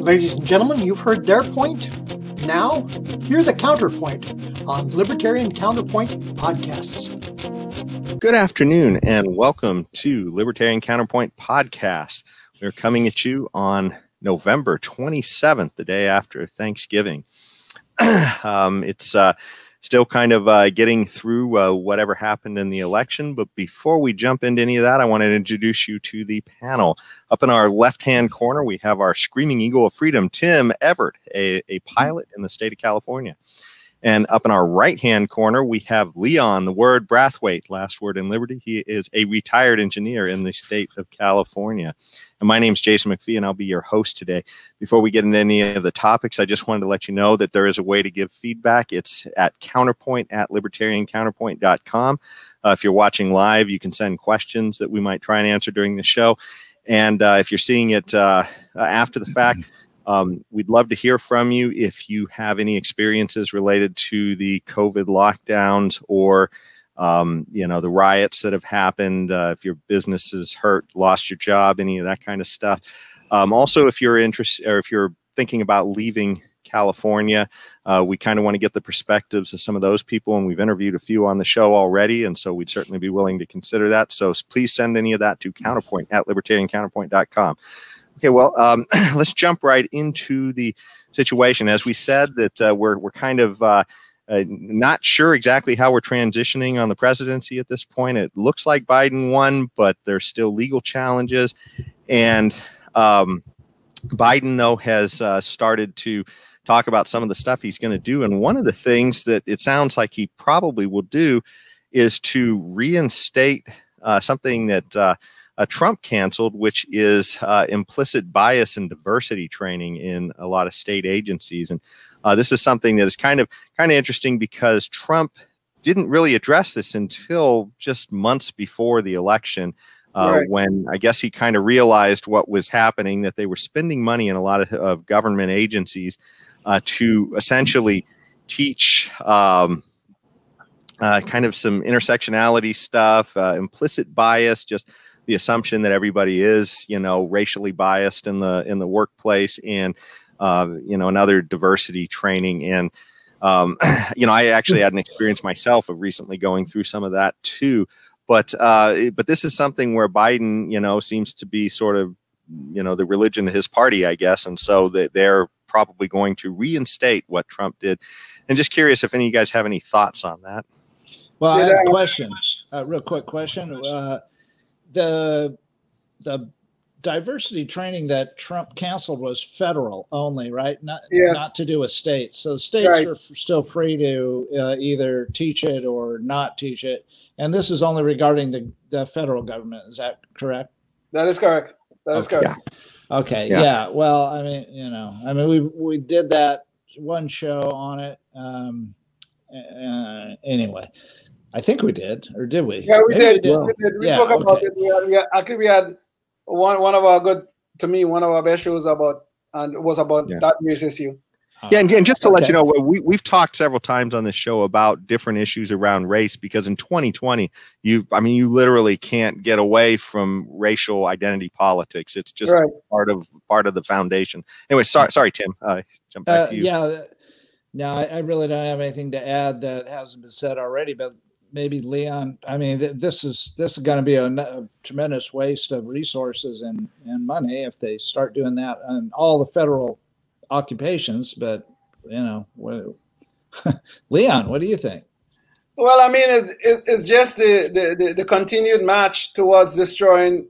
Ladies and gentlemen, you've heard their point. Now, hear the counterpoint on Libertarian Counterpoint podcasts. Good afternoon, and welcome to Libertarian Counterpoint podcast. We're coming at you on November 27th, the day after Thanksgiving. um, it's uh, still kind of uh, getting through uh, whatever happened in the election. But before we jump into any of that, I want to introduce you to the panel. Up in our left hand corner, we have our Screaming Eagle of Freedom, Tim Evart, a, a pilot in the state of California. And up in our right hand corner, we have Leon, the word Brathwaite, last word in liberty. He is a retired engineer in the state of California. And my name is Jason McPhee, and I'll be your host today. Before we get into any of the topics, I just wanted to let you know that there is a way to give feedback. It's at counterpoint at libertariancounterpoint.com. Uh, if you're watching live, you can send questions that we might try and answer during the show. And uh, if you're seeing it uh, after the fact, um, we'd love to hear from you if you have any experiences related to the COVID lockdowns or um, you know the riots that have happened. Uh, if your business is hurt, lost your job, any of that kind of stuff. Um, also, if you're interested or if you're thinking about leaving California. Uh, we kind of want to get the perspectives of some of those people, and we've interviewed a few on the show already, and so we'd certainly be willing to consider that. So please send any of that to counterpoint at libertariancounterpoint.com. Okay, well, um, let's jump right into the situation. As we said, that uh, we're we're kind of uh, uh, not sure exactly how we're transitioning on the presidency at this point. It looks like Biden won, but there's still legal challenges, and um, Biden though has uh, started to talk about some of the stuff he's going to do. And one of the things that it sounds like he probably will do is to reinstate uh, something that uh, Trump canceled, which is uh, implicit bias and diversity training in a lot of state agencies. And uh, this is something that is kind of kind of interesting because Trump didn't really address this until just months before the election. Uh, right. When I guess he kind of realized what was happening, that they were spending money in a lot of, of government agencies uh, to essentially teach um, uh, kind of some intersectionality stuff, implicit bias, just the assumption that everybody is, you know, racially biased in the in the workplace, and uh, you know, another diversity training. And um, you know, I actually had an experience myself of recently going through some of that too. But uh, but this is something where Biden, you know, seems to be sort of, you know, the religion of his party, I guess, and so that they're probably going to reinstate what Trump did. And just curious if any of you guys have any thoughts on that. Well, I have a question. A real quick question. Uh, the the diversity training that Trump canceled was federal only, right? Not yes. not to do with states. So the states right. are still free to uh, either teach it or not teach it. And this is only regarding the, the federal government. Is that correct? That is correct. That is okay. correct. Okay. Yeah. yeah. Well, I mean, you know, I mean, we we did that one show on it. Um, uh, anyway, I think we did, or did we? Yeah, we did. we did. We, did. we yeah, spoke about it. We had, we had, actually, we had one one of our good, to me, one of our best shows about, and it was about yeah. that race issue. Yeah, and, and just to okay. let you know, we we've talked several times on this show about different issues around race because in 2020, you I mean, you literally can't get away from racial identity politics. It's just right. part of part of the foundation. Anyway, sorry, sorry, Tim. Uh, jump back uh, to you. Yeah. No, I, I really don't have anything to add that hasn't been said already, but maybe Leon. I mean, th- this is this is going to be a, a, tremendous waste of resources and and money if they start doing that on all the federal occupations. But you know, what, Leon, what do you think? Well, I mean, it's, it's just the, the, the continued march towards destroying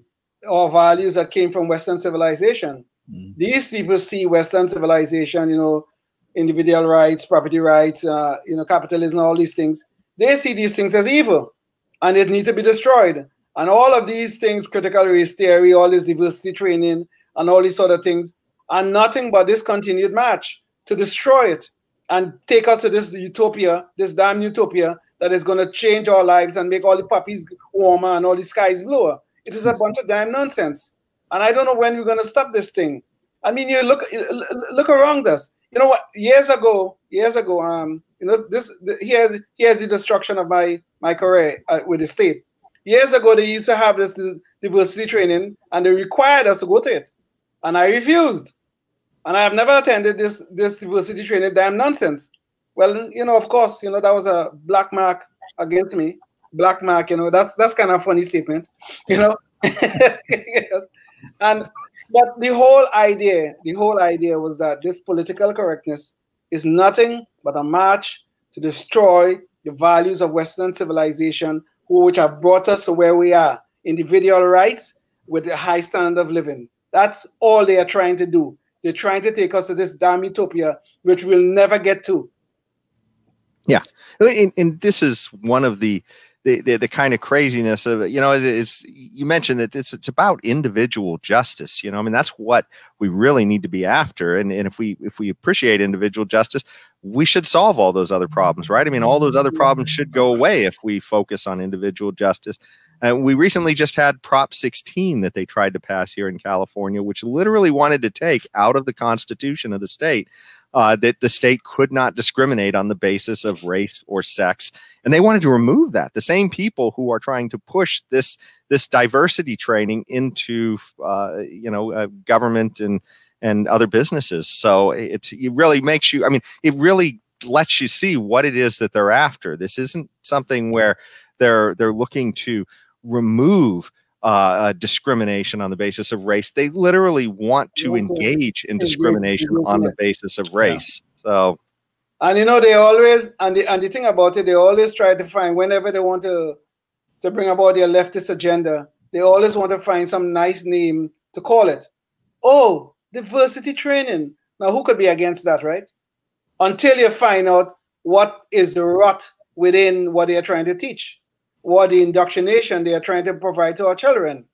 our values that came from Western civilization. Mm. These people see Western civilization, you know, individual rights, property rights, uh, you know, capitalism, all these things they see these things as evil and it need to be destroyed. And all of these things, critical race theory, all this diversity training, and all these sort of things, are nothing but this continued march to destroy it and take us to this utopia, this damn utopia that is going to change our lives and make all the puppies warmer and all the skies bluer. It is a bunch of damn nonsense. And I don't know when we're going to stop this thing. I mean, you look look around us. You know what? Years ago, years ago, um, you know, this the, here's here's the destruction of my my career uh, with the state. Years ago, they used to have this diversity training, and they required us to go to it, and I refused. And I have never attended this this diversity training. Damn nonsense. Well, you know, of course, you know that was a black mark against me. Black mark, you know, that's that's kind of funny statement, you know. yes. And but the whole idea, the whole idea was that this political correctness is nothing but a march to destroy the values of Western civilization, which have brought us to where we are individual rights with a high standard of living. That's all they are trying to do. They're trying to take us to this damn utopia, which we'll never get to. Yeah. And, and this is one of the the, the, the kind of craziness of it, you know, is you mentioned that it's it's about individual justice. You know, I mean that's what we really need to be after. And and if we if we appreciate individual justice, we should solve all those other problems, right? I mean, all those other problems should go away if we focus on individual justice. And we recently just had Prop 16 that they tried to pass here in California, which literally wanted to take out of the Constitution of the state uh, that the state could not discriminate on the basis of race or sex, and they wanted to remove that. The same people who are trying to push this this diversity training into uh, you know uh, government and and other businesses. So it's it really makes you. I mean, it really lets you see what it is that they're after. This isn't something where they're they're looking to remove uh, discrimination on the basis of race. They literally want to engage in discrimination on the basis of race. So, and you know, they always and the and the thing about it, they always try to find whenever they want to to bring about their leftist agenda, they always want to find some nice name to call it. Oh, diversity training. Now, who could be against that, right? Until you find out what is the rot within what they are trying to teach what the indoctrination they are trying to provide to our children.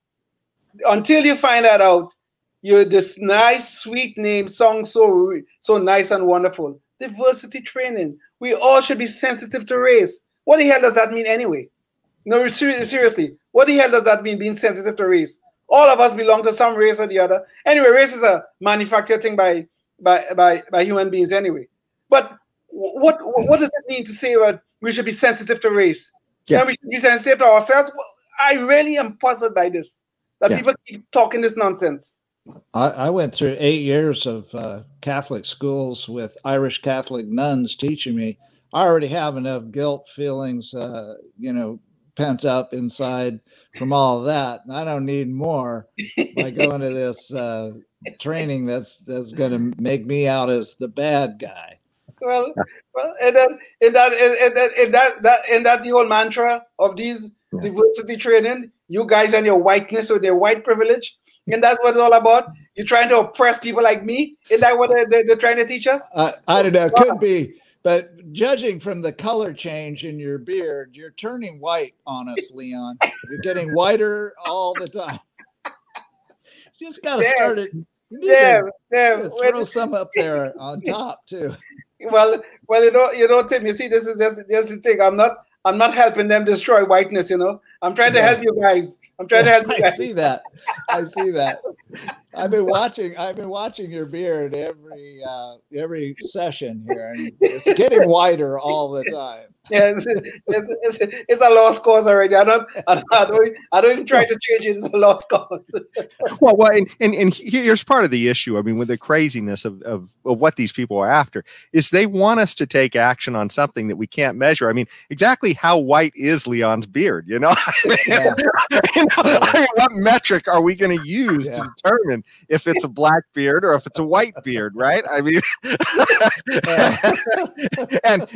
Until you find that out, you this nice, sweet name song so so nice and wonderful. Diversity training. We all should be sensitive to race. What the hell does that mean anyway? No, seriously, what the hell does that mean? Being sensitive to race. All of us belong to some race or the other. Anyway, race is a manufactured thing by by by, by human beings anyway. But what what does it mean to say that we should be sensitive to race? Yeah. And we should be sensitive to ourselves. I really am puzzled by this. That yeah. people keep talking this nonsense. I, I went through eight years of uh, Catholic schools with Irish Catholic nuns teaching me. I already have enough guilt feelings, uh, you know, pent up inside from all of that. And I don't need more by going to this uh, training that's that's going to make me out as the bad guy. Well, well, and then and that and, and, and that that and that's the whole mantra of these yeah. diversity training. You guys and your whiteness or their white privilege, and that's what it's all about. You're trying to oppress people like me. Is that what they're, they're trying to teach us? Uh, I don't know. It Could be. But judging from the color change in your beard, you're turning white on us, Leon. You're getting whiter all the time. You just got to start it. Yeah, yeah. Throw some up there on top too well, well, you know, you know, Tim. You see, this is just just the thing. I'm not, I'm not helping them destroy whiteness. You know, I'm trying to yeah. help you guys. I'm trying to help you. Guys. I see that. I see that. I've been watching. I've been watching your beard every uh, every session here, and it's getting wider all the time. Yeah, it's, it's, it's, it's a lost cause already. I don't, I don't, I don't even try to change it. It's a lost cause. well, well, and, and and here's part of the issue. I mean, with the craziness of, of of what these people are after is they want us to take action on something that we can't measure. I mean, exactly how white is Leon's beard? You know, yeah. you know what metric are we going to use yeah. to determine if it's a black beard or if it's a white beard, right? I mean, and,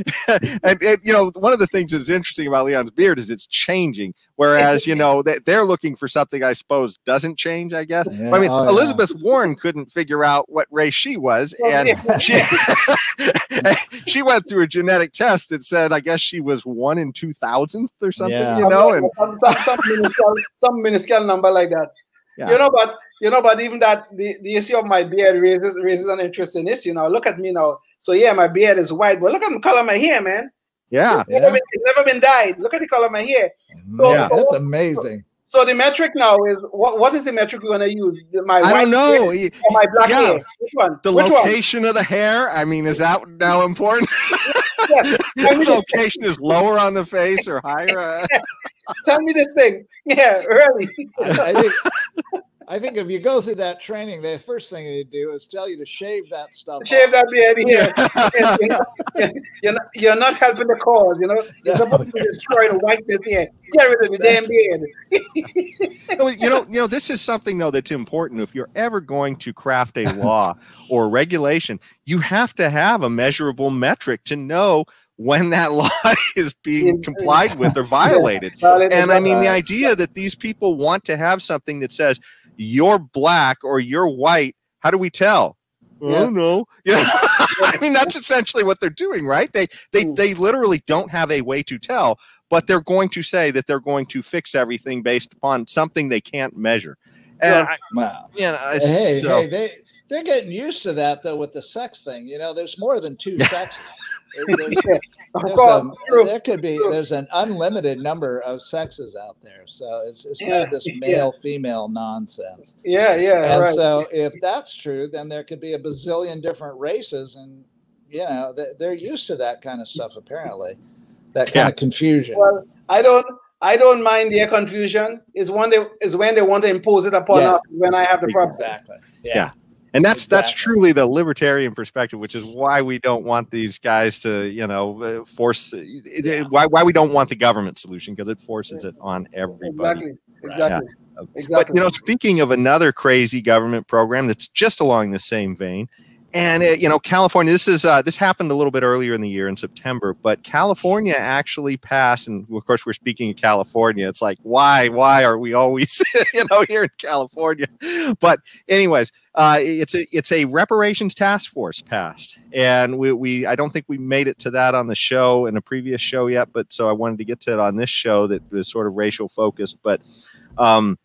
and, and, you know, one of the things that's interesting about Leon's beard is it's changing. Whereas, you know, they, they're looking for something I suppose doesn't change, I guess. Yeah, I mean, oh, Elizabeth. Warren couldn't figure out what race she was. and she, she went through a genetic test that said, I guess she was one in 2000th or something, you know? And some, some, some, minuscule, some minuscule number like that. You know, but you know, but even that the, the issue of my beard raises raises an interesting issue. Now look at me now. So yeah, my beard is white, but look at the color of my hair, man. Yeah, it's, Never, been, it's never been dyed. Look at the color of my hair. Mm-hmm. So, yeah, that's amazing. So, so, the metric now is what? What is the metric we want to use? My I don't know. my black yeah. hair. Which one? The Which location one? of the hair. I mean, is that now important? the location is lower on the face or higher. Uh, Tell me this thing. Yeah, really. I, I think I think if you go through that training, the first thing they do is tell you to shave that stuff. Shave off. that beard here. you know, you're, not, you're not helping the cause. You know, you're supposed to destroy the whiteness here. Get rid of the damn beard. you know, you know, this is something though that's important. If you're ever going to craft a law or regulation, you have to have a measurable metric to know when that law is being complied with or violated. and I mean, the idea that these people want to have something that says you're black or you're white, how do we tell? Yeah. I don't know. Yeah. I mean, that's essentially what they're doing, right? They they hmm. they literally don't have a way to tell, but they're going to say that they're going to fix everything based upon something they can't measure. And I, wow. You know, hey, so, hey, they they're getting used to that though with the sex thing. You know, there's more than two sexes. There's, there's a, there could be there's an unlimited number of sexes out there, so it's it's yeah, not this male yeah. female nonsense. Yeah, yeah. And right. so if that's true, then there could be a bazillion different races, and you know they're used to that kind of stuff apparently, that kind yeah. of confusion. Well, I don't. I don't mind their confusion. Is when they is when they want to impose it upon us. When I have the problem. Exactly. yeah and that's exactly. that's truly the libertarian perspective which is why we don't want these guys to you know uh, force yeah. why, why we don't want the government solution because it forces it on everybody exactly exactly yeah. exactly but you know speaking of another crazy government program that's just along the same vein and it, you know california this is uh, this happened a little bit earlier in the year in september but california actually passed and of course we're speaking of california. It's like why why are we always you know here in california? But anyways uh, it's a it's a reparations task force passed and we, we i don't think we made it to that on the show in a previous show yet but so i wanted to get to it on this show that was sort of racial focused but um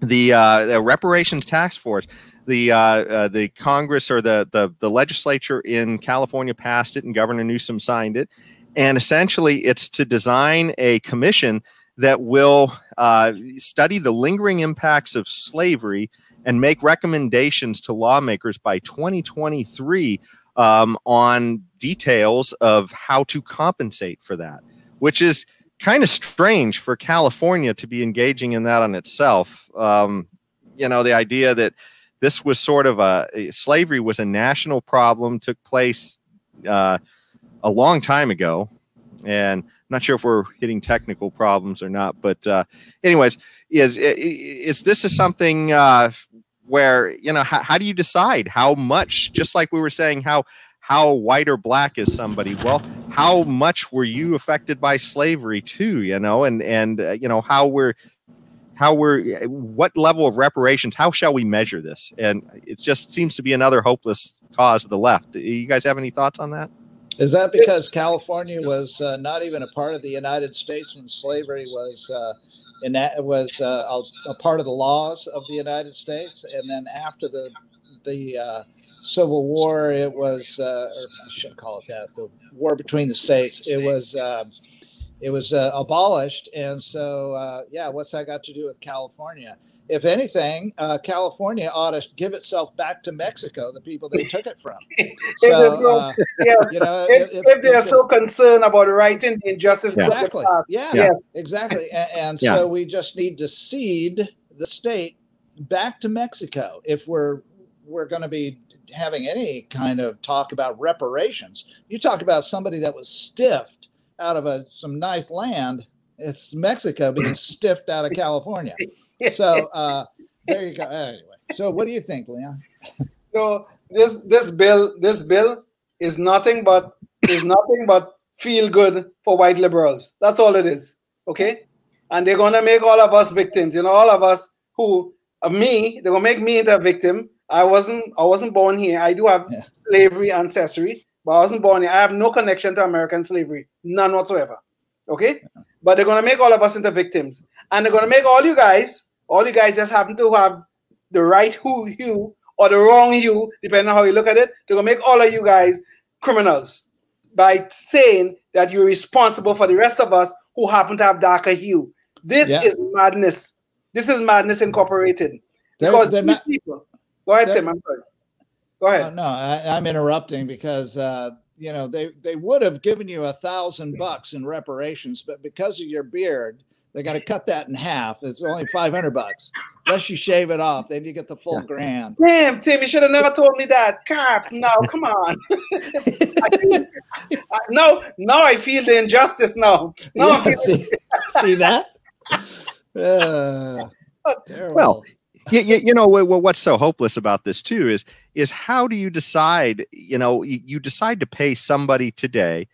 the, uh, the reparations task force the uh, uh, the Congress or the, the the legislature in California passed it, and Governor Newsom signed it. And essentially, it's to design a commission that will uh, study the lingering impacts of slavery and make recommendations to lawmakers by 2023 um, on details of how to compensate for that, which is kind of strange for California to be engaging in that on itself. Um, you know, the idea that this was sort of a, slavery was a national problem, took place uh, a long time ago, and I'm not sure if we're hitting technical problems or not. But uh, anyways, is is this is something uh, where you know how, how do you decide how much? Just like we were saying, how how white or black is somebody well how much were you affected by slavery too you know and and uh, you know how we're how we're what level of reparations how shall we measure this? And it just seems to be another hopeless cause of the left. You guys have any thoughts on that? Is that because california was uh, not even a part of the united states when slavery was uh, in that was uh, a, a, part of the laws of the united states? And then after the the uh, civil war it was uh, or i shouldn't call it that the war between the states it was um, it was uh, abolished. And so, uh, yeah, what's that got to do with California? If anything, uh, California ought to give itself back to Mexico, the people they took it from. So, uh, yeah, you know, if, if, if they're if, so concerned about righting the injustice, exactly, yeah, yeah, exactly. And, and yeah. so we just need to cede the state back to Mexico if we're we're going to be having any kind of talk about reparations. You talk about somebody that was stiffed out of a, some nice land. It's Mexico being stiffed out of California. So uh, there you go. Anyway, so what do you think, Leon? so this this bill this bill is nothing but is nothing but feel good for white liberals. That's all it is. Okay, and they're gonna make all of us victims. You know, all of us who uh, me they're gonna make me into a victim. I wasn't I wasn't born here. I do have yeah. slavery ancestry, but I wasn't born here. I have no connection to American slavery, none whatsoever. Okay, but they're gonna make all of us into victims, and they're gonna make all you guys, all you guys just happen to have the right who hue or the wrong hue, depending on how you look at it. They're gonna make all of you guys criminals by saying that you're responsible for the rest of us who happen to have darker hue. This yeah. is madness. This is madness incorporated. They're, because they're not, people. Go ahead, Tim. I'm sorry. Go ahead. Uh, no, I, am interrupting because uh, you know, they they would have given you a thousand bucks in reparations, but because of your beard, they got to cut that in half. It's only five hundred bucks. Unless you shave it off, then you get the full grand. Damn, Tim, you should have never told me that. Crap, no, come on. no, now I feel the injustice now. No, yeah, see, see that? Uh, well, you, you, you know what's so hopeless about this too is is how do you decide you know you, you decide to pay somebody today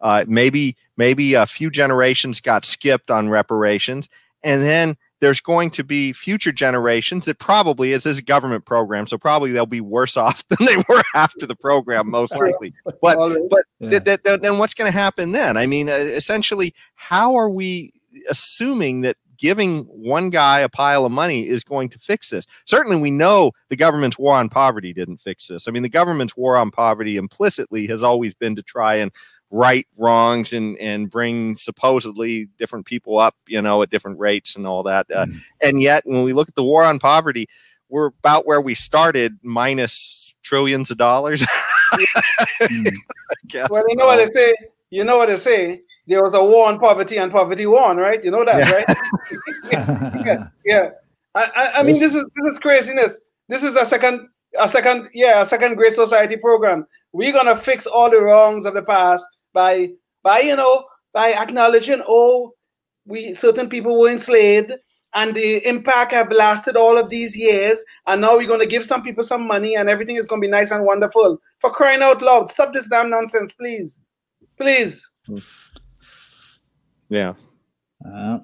uh, maybe maybe a few generations got skipped on reparations and then there's going to be future generations that probably is this government program so probably they'll be worse off than they were after the program most likely. But but yeah. th- th- then what's going to happen then? I mean uh, essentially how are we assuming that giving one guy a pile of money is going to fix this. Certainly, we know the government's war on poverty didn't fix this. I mean, the government's war on poverty implicitly has always been to try and right wrongs and and bring supposedly different people up, you know, at different rates and all that. Uh, mm. And yet, when we look at the war on poverty, we're about where we started, minus trillions of dollars. mm. Well, you know what they say. You know what they say there was a war on poverty and poverty won, right? You know that, yeah. right? yeah, yeah. I, I, I mean, this is this is craziness. This is a second, a second, yeah, a second great society program. We're gonna fix all the wrongs of the past by by you know by acknowledging oh we certain people were enslaved and the impact have lasted all of these years and now we're going to give some people some money and everything is going to be nice and wonderful for crying out loud stop this damn nonsense please please. Yeah. Uh,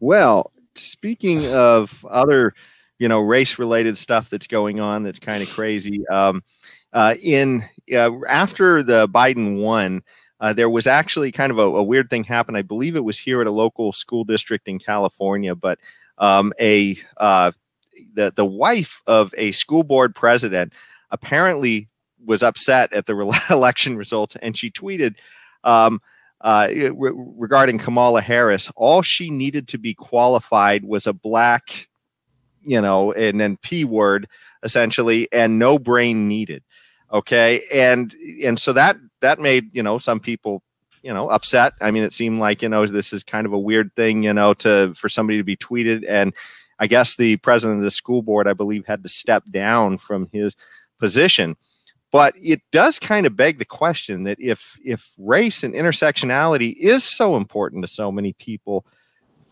well, speaking of other, you know, race related stuff that's going on that's kind of crazy. Um, uh, in uh, after the Biden won, uh, there was actually kind of a, a, weird thing happened. I believe it was here at a local school district in California, but um, a uh, the the wife of a school board president apparently was upset at the re- election results, and she tweeted. Um, uh, re- regarding Kamala Harris, all she needed to be qualified was a black, you know, and then P word essentially, and no brain needed. Okay, and and so that that made you know some people you know upset. I mean, it seemed like you know this is kind of a weird thing, you know, to for somebody to be tweeted, and I guess the president of the school board, I believe, had to step down from his position. But it does kind of beg the question that if if race and intersectionality is so important to so many people,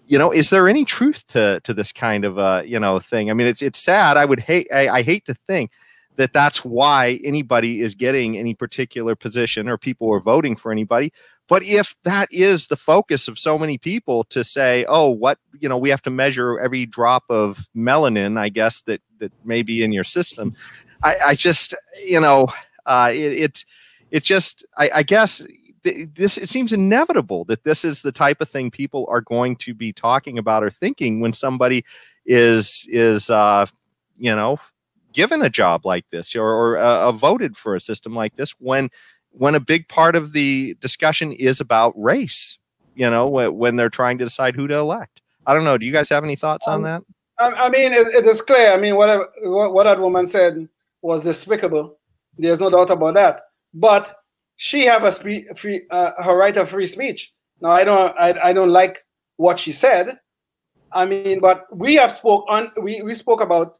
you know, is there any truth to to this kind of uh, you know thing? I mean, it's it's sad. I would hate I, I hate to think that that's why anybody is getting any particular position or people are voting for anybody. But if that is the focus of so many people to say, oh, what, you know, we have to measure every drop of melanin, I guess, that, that may be in your system. I, I just, you know, uh, it, it, it just, I, I guess this it seems inevitable that this is the type of thing people are going to be talking about or thinking when somebody is is uh you know given a job like this or, or uh, voted for a system like this when when a big part of the discussion is about race you know when they're trying to decide who to elect. I don't know. Do you guys have any thoughts um, on that? I, mean it, it is clear. I mean what, what that woman said was despicable there's no doubt about that but she have a free, free uh, her right of free speech now i don't I, I don't like what she said I mean, but we have spoke on we, we spoke about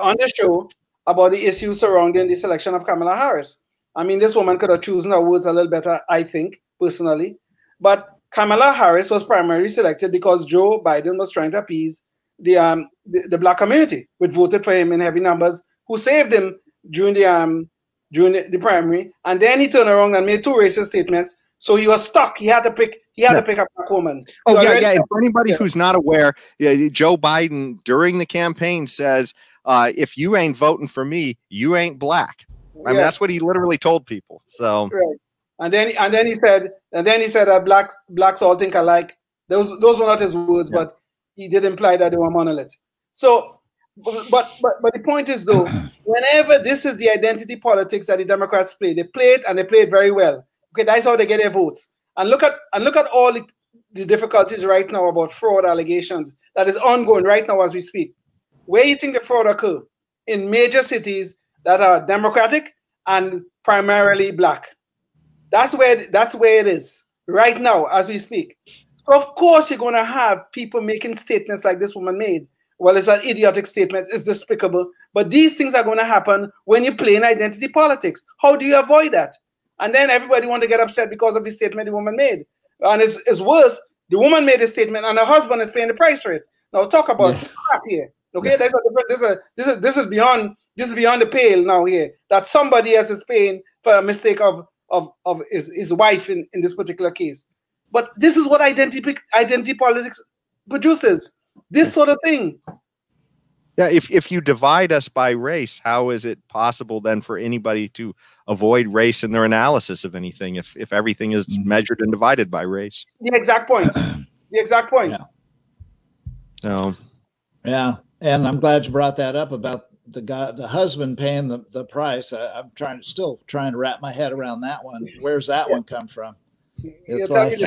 on the show about the issues surrounding the selection of Kamala Harris. I mean, this woman could have chosen her words a little better, I think, personally. But Kamala Harris was primarily selected because Joe Biden was trying to appease the um the, the black community, which voted for him in heavy numbers, who saved him during the um during the, the primary. And then he turned around and made two racist statements so he was stuck. He had to pick. He had yeah. to pick up a woman. Oh so yeah, yeah. For anybody who's not aware, yeah, Joe Biden during the campaign says, uh, "If you ain't voting for me, you ain't black." I mean, that's what he literally told people. So, right. and then and then he said, and then he said, uh, "Black blacks all think alike." Those those were not his words, yeah. but he did imply that they were monolith. So, but but but the point is though, whenever this is the identity politics that the Democrats play, they play it and they play it very well. Okay, that's how they get their votes. And look at and look at all the, the difficulties right now about fraud allegations that is ongoing right now as we speak. Where you think the fraud occur? In major cities that are democratic and primarily black. That's where that's where it is right now as we speak. So of course you're gonna have people making statements like this woman made. Well, it's an idiotic statement, it's despicable. But these things are gonna happen when you play in identity politics. How do you avoid that? And then everybody want to get upset because of the statement the woman made. And it's, it's worse, the woman made a statement and her husband is paying the price for it. Now talk about yeah. crap here. Okay, there's a, this, is, this is this is beyond this is beyond the pale now here that somebody else is paying for a mistake of of, of his, his wife in, in this particular case. But this is what identity identity politics produces. This sort of thing. Yeah, if, if you divide us by race, how is it possible then for anybody to avoid race in their analysis of anything if, if everything is mm-hmm. measured and divided by race? The exact point. the exact point. Yeah. So, yeah. And I'm glad you brought that up about the guy, the husband paying the, the price. I, am trying to still trying to wrap my head around that one. Where's that yeah. one come from? It's like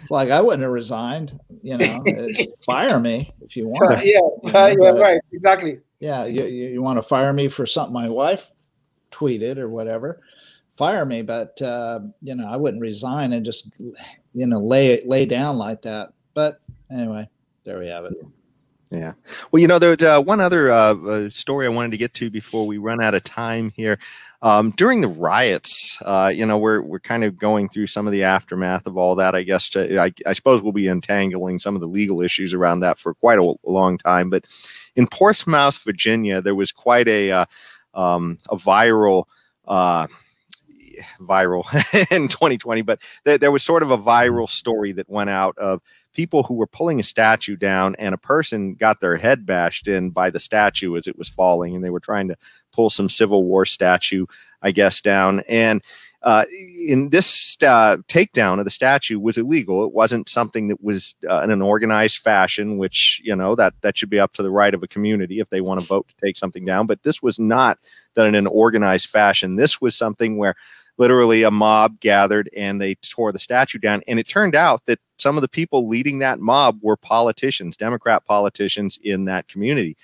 it's like I wouldn't have resigned. You know, fire me if you want. Yeah, you know, right, exactly. Yeah, you, you want to fire me for something my wife tweeted or whatever. Fire me, but uh, you know, I wouldn't resign and just you know lay lay down like that. But anyway, there we have it. Yeah. Well, you know, there's uh, one other uh, uh, story I wanted to get to before we run out of time here. Um, during the riots, uh, you know, we're we're kind of going through some of the aftermath of all that. I guess to, I, I, suppose we'll be entangling some of the legal issues around that for quite a, a long time. But in Portsmouth, Virginia, there was quite a uh, um, a viral uh, viral in 2020, but there, there was sort of a viral story that went out of people who were pulling a statue down and a person got their head bashed in by the statue as it was falling and they were trying to pull some civil war statue i guess down and uh, in this uh, takedown of the statue was illegal. It wasn't something that was uh, in an organized fashion, which you know that that should be up to the right of a community if they want to vote to take something down. But this was not done in an organized fashion. This was something where literally a mob gathered and they tore the statue down. And it turned out that some of the people leading that mob were politicians, Democrat politicians in that community.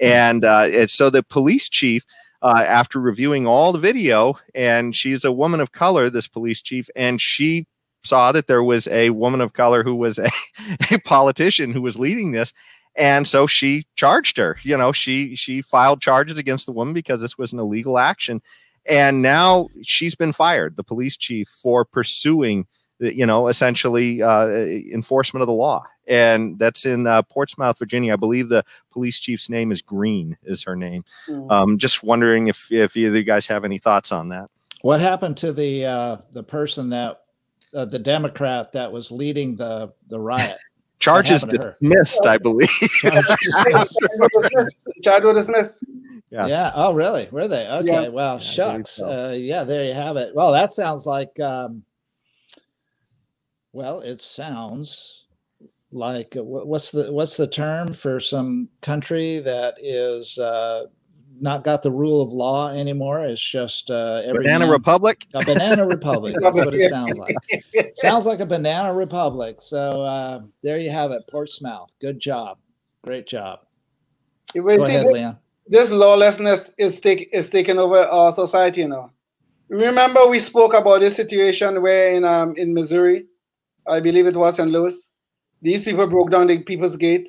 Hmm. And, uh, and so the police chief, uh, after reviewing all the video, and she's a woman of color, this police chief, and she saw that there was a woman of color who was a, a politician who was leading this and so she charged her you know she she filed charges against the woman because this was an illegal action and now she's been fired, the police chief, for pursuing, you know, essentially uh, enforcement of the law. And that's in uh, Portsmouth, Virginia. I believe the police chief's name is Green, is her name. Mm. Um, just wondering if if either you guys have any thoughts on that. What happened to the uh, the person that uh, the Democrat that was leading the the riot? Charges dismissed, I believe. Charge Charges dismissed. Yes. Yeah. Oh, really? Were they? Okay. Yeah. Well, yeah, shucks. So. Uh, yeah, there you have it. Well, that sounds like. Um, well, it sounds like uh, what's the what's the term for some country that is uh, not got the rule of law anymore? It's just uh, every banana man, republic. A banana republic. That's what it sounds like. sounds like a banana republic. So uh, there you have it, Portsmouth. Good job. Great job. Go ahead, Leon this lawlessness is take is taking over our society now. Remember, we spoke about this situation where in um in Missouri, I believe it was in Louis, these people broke down the people's gate.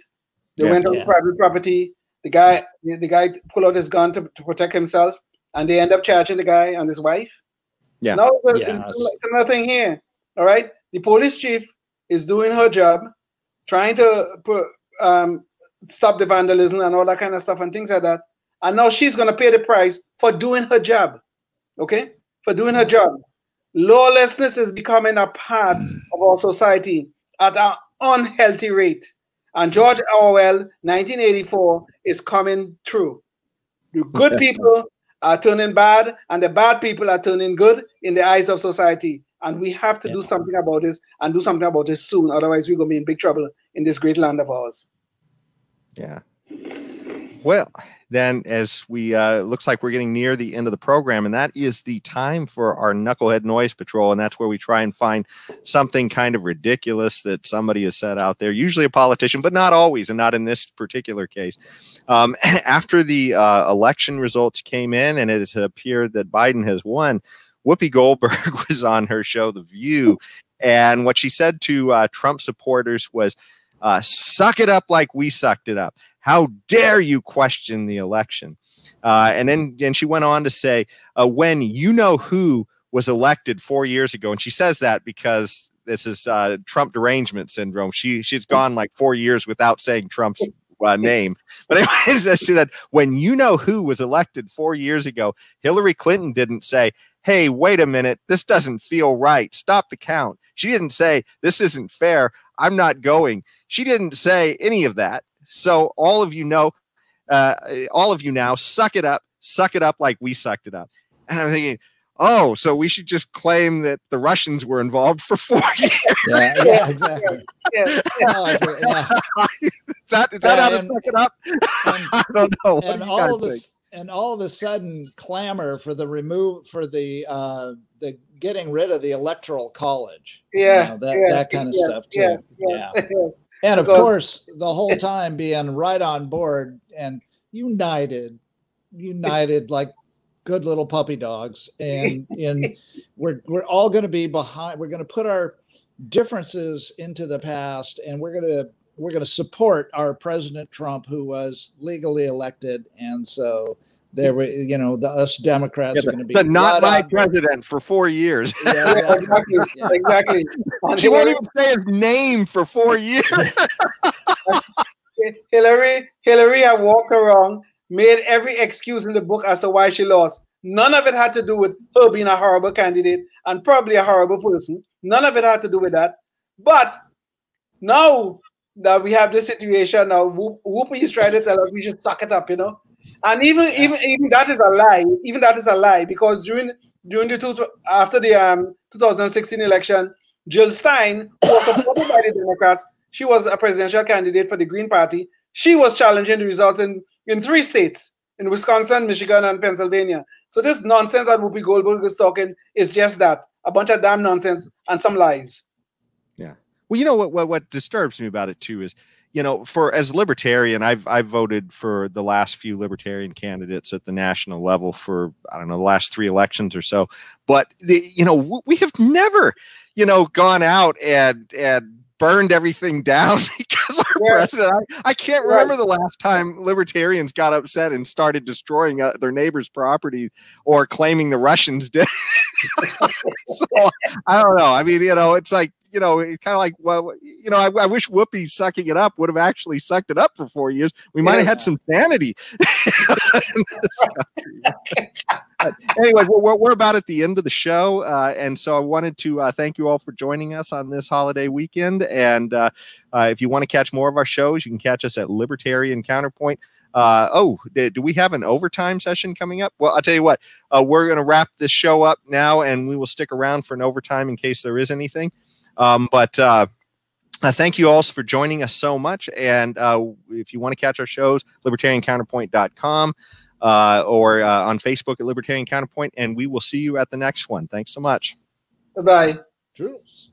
They yeah, went on yeah. private property. The guy, the guy pulled out his gun to, to protect himself, and they end up charging the guy and his wife. Yeah. Now it's, yes. it's another thing here. All right, the police chief is doing her job, trying to put, um, stop the vandalism and all that kind of stuff and things like that. And now she's going to pay the price for doing her job. Okay? For doing her job. Lawlessness is becoming a part mm. of our society at an unhealthy rate. And George Orwell, 1984, is coming true. The good people are turning bad, and the bad people are turning good in the eyes of society. And we have to yeah. do something about this and do something about this soon. Otherwise, we're going to be in big trouble in this great land of ours. Yeah. Well, then as we uh, looks like we're getting near the end of the program, and that is the time for our knucklehead noise patrol, and that's where we try and find something kind of ridiculous that somebody has said out there, usually a politician, but not always, and not in this particular case. Um, after the uh, election results came in, and it has appeared that Biden has won. Whoopi Goldberg was on her show, The View, and what she said to uh, Trump supporters was, uh, "Suck it up like we sucked it up." How dare you question the election? Uh, and then and she went on to say, uh, when you know who was elected four years ago, and she says that because this is uh, Trump derangement syndrome. She she's gone like four years without saying Trump's uh, name. But anyways, she said when you know who was elected four years ago, Hillary Clinton didn't say, "Hey, wait a minute, this doesn't feel right. Stop the count." She didn't say, "This isn't fair. I'm not going." She didn't say any of that. So all of you know, uh, all of you now, suck it up, suck it up like we sucked it up. And I'm thinking, oh, so we should just claim that the Russians were involved for four years. Yeah, yeah exactly. Yeah, yeah. yeah. is that, is that how to suck it up? And, I don't know. What and do all of this, and all of a sudden, clamor for the remove for the uh, the getting rid of the electoral college. Yeah, you know, that yeah, that kind of stuff too. Yeah. And of course, the whole time being right on board and united, united like good little puppy dogs. And in we're we're all going to be behind. We're going to put our differences into the past, and we're going to we're going to support our President Trump, who was legally elected. And so there were, you know, the us Democrats yeah, are going to be but not my president for four years. Yeah, exactly. Yeah. exactly. She won't even say his name for four years. Hillary, Hillary, I walked around, made every excuse in the book as to why she lost. None of it had to do with her being a horrible candidate and probably a horrible person. None of it had to do with that. But now that we have this situation, now Whoopi is trying to tell us we should suck it up, you know. And even yeah. even even that is a lie. Even that is a lie because during during the two after the um 2016 election, Jill Stein was supported by the Democrats. She was a presidential candidate for the Green Party. She was challenging the results in, in three states in Wisconsin, Michigan, and Pennsylvania. So this nonsense that Whoopi Goldberg is talking is just that a bunch of damn nonsense and some lies. Yeah. Well, you know what, what what disturbs me about it too is you know, for as libertarian, I've I've voted for the last few libertarian candidates at the national level for I don't know the last three elections or so. But the, you know, we have never, you know, gone out and and burned everything down because our yeah. president. I, I can't remember right. the last time libertarians got upset and started destroying uh, their neighbor's property or claiming the Russians did. so I don't know. I mean, you know, it's like you know, kind of like, well, you know, I, I, wish Whoopi sucking it up would have actually sucked it up for four years. We might yeah. have had some sanity. anyway, we're, we're about at the end of the show. Uh, and so I wanted to uh, thank you all for joining us on this holiday weekend. And uh, uh if you want to catch more of our shows, you can catch us at Libertarian Counterpoint. Uh, oh, do we have an overtime session coming up? Well, I'll tell you what, uh, we're going to wrap this show up now and we will stick around for an overtime in case there is anything. Um, but uh, uh thank you all for joining us so much. And uh, if you want to catch our shows, libertariancounterpoint.com uh, or uh, on Facebook at Libertarian Counterpoint. And we will see you at the next one. Thanks so much. Bye bye. Cheers.